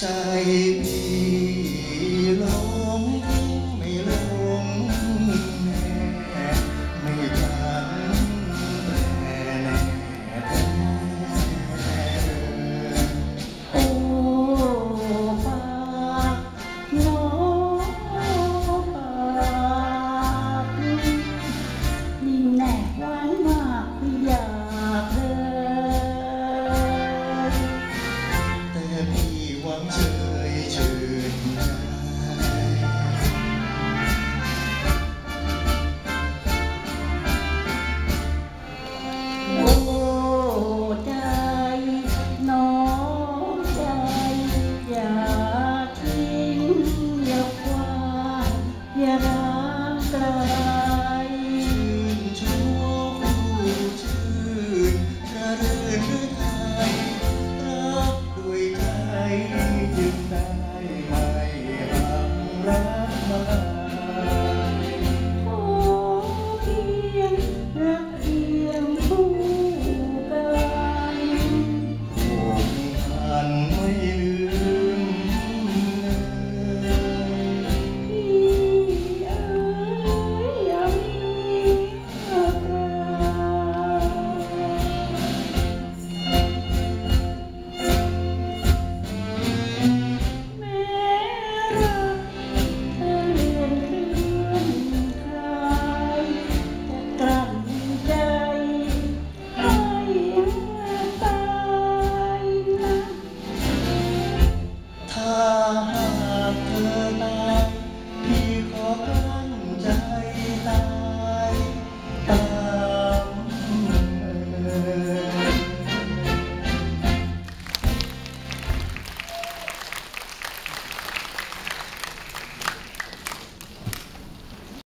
ใจมี Ta-da!